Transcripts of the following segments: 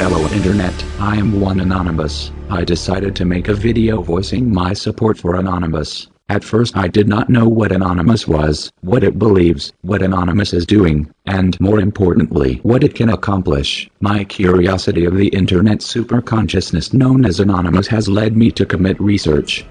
internet. I am one Anonymous. I decided to make a video voicing my support for Anonymous. At first I did not know what Anonymous was, what it believes, what Anonymous is doing, and more importantly, what it can accomplish. My curiosity of the internet superconsciousness known as Anonymous has led me to commit research.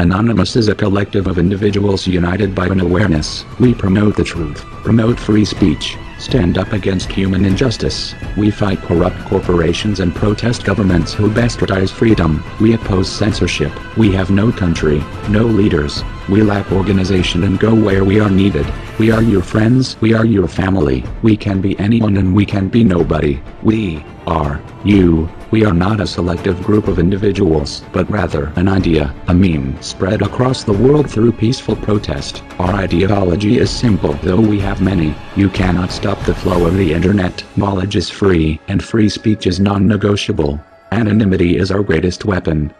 Anonymous is a collective of individuals united by an awareness. We promote the truth, promote free speech, stand up against human injustice. We fight corrupt corporations and protest governments who bastardize freedom. We oppose censorship. We have no country, no leaders. We lack organization and go where we are needed. We are your friends. We are your family. We can be anyone and we can be nobody. We are you. We are not a selective group of individuals, but rather an idea, a meme spread across the world through peaceful protest. Our ideology is simple, though we have many. You cannot stop the flow of the internet. Knowledge is free, and free speech is non-negotiable. Anonymity is our greatest weapon.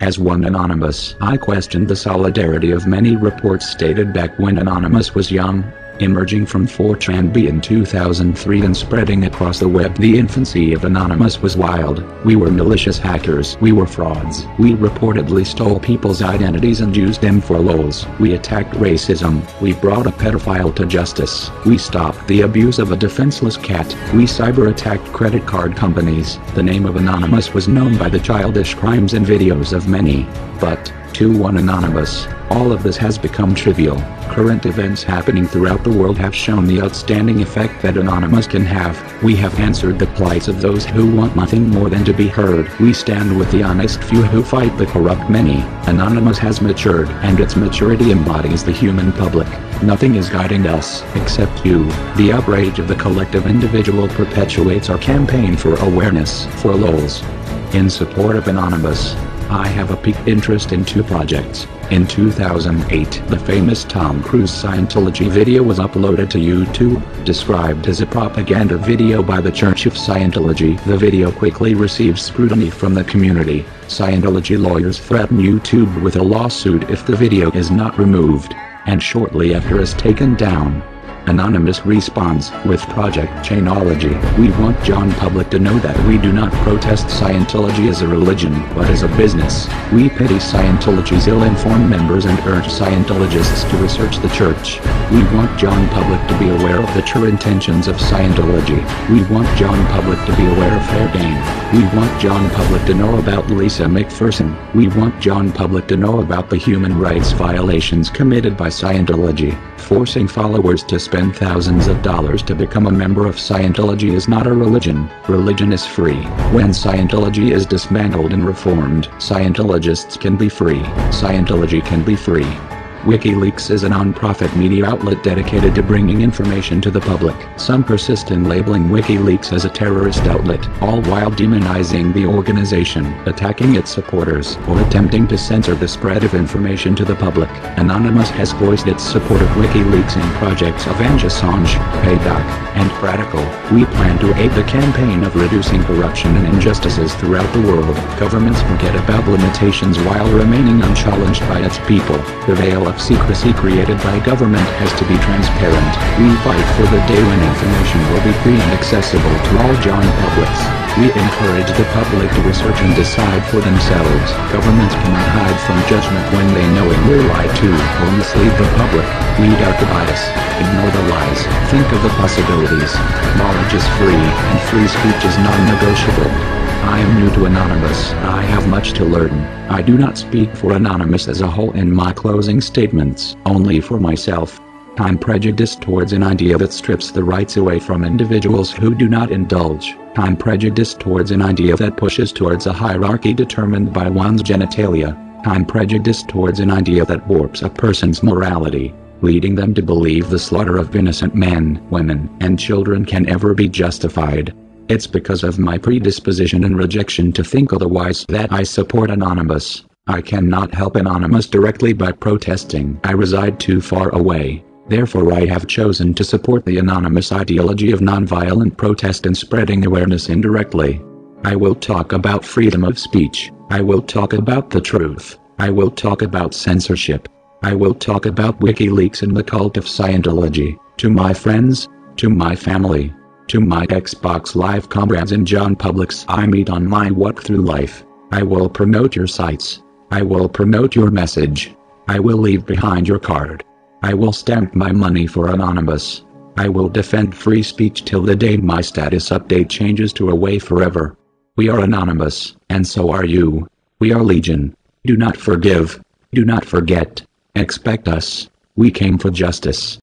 As one Anonymous, I questioned the solidarity of many reports stated back when Anonymous was young, emerging from 4chan B in 2003 and spreading across the web. The infancy of Anonymous was wild. We were malicious hackers. We were frauds. We reportedly stole people's identities and used them for lols. We attacked racism. We brought a pedophile to justice. We stopped the abuse of a defenseless cat. We cyber attacked credit card companies. The name of Anonymous was known by the childish crimes and videos of many. But, to one Anonymous, all of this has become trivial. Current events happening throughout the world have shown the outstanding effect that Anonymous can have. We have answered the plights of those who want nothing more than to be heard. We stand with the honest few who fight the corrupt many. Anonymous has matured, and its maturity embodies the human public. Nothing is guiding us, except you. The outrage of the collective individual perpetuates our campaign for awareness, for lols. In support of Anonymous, I have a peaked interest in two projects. In 2008, the famous Tom Cruise Scientology video was uploaded to YouTube, described as a propaganda video by the Church of Scientology. The video quickly receives scrutiny from the community. Scientology lawyers threaten YouTube with a lawsuit if the video is not removed, and shortly after is taken down. Anonymous responds, with Project Chanology, we want John Public to know that we do not protest Scientology as a religion, but as a business. We pity Scientology's ill-informed members and urge Scientologists to research the church. We want John Public to be aware of the true intentions of Scientology. We want John Public to be aware of fair game. We want John Public to know about Lisa McPherson. We want John Public to know about the human rights violations committed by Scientology, forcing followers to spend spend thousands of dollars to become a member of Scientology is not a religion. Religion is free. When Scientology is dismantled and reformed, Scientologists can be free. Scientology can be free. WikiLeaks is a non-profit media outlet dedicated to bringing information to the public. Some persist in labeling WikiLeaks as a terrorist outlet, all while demonizing the organization, attacking its supporters, or attempting to censor the spread of information to the public. Anonymous has voiced its support of WikiLeaks in projects Avenge Assange, Payback, and Radical. We plan to aid the campaign of reducing corruption and injustices throughout the world. Governments forget about limitations while remaining unchallenged by its people. The veil of secrecy created by government has to be transparent. We fight for the day when information will be free and accessible to all John publics. We encourage the public to research and decide for themselves. Governments cannot hide from judgment when they know it will lie to or mislead the public. Weed out the bias. Ignore the lies. Think of the possibilities. Knowledge is free, and free speech is non-negotiable. Am new to Anonymous. I have much to learn. I do not speak for Anonymous as a whole in my closing statements, only for myself. I'm prejudiced towards an idea that strips the rights away from individuals who do not indulge. I'm prejudiced towards an idea that pushes towards a hierarchy determined by one's genitalia. I'm prejudiced towards an idea that warps a person's morality, leading them to believe the slaughter of innocent men, women, and children can ever be justified. It's because of my predisposition and rejection to think otherwise that I support Anonymous. I cannot help Anonymous directly by protesting. I reside too far away. Therefore I have chosen to support the Anonymous ideology of nonviolent protest and spreading awareness indirectly. I will talk about freedom of speech. I will talk about the truth. I will talk about censorship. I will talk about WikiLeaks and the cult of Scientology. To my friends, to my family, To my Xbox Live comrades and John Publics I meet on my walk through life. I will promote your sites. I will promote your message. I will leave behind your card. I will stamp my money for Anonymous. I will defend free speech till the day my status update changes to away forever. We are anonymous, and so are you. We are legion. Do not forgive. Do not forget. Expect us. We came for justice.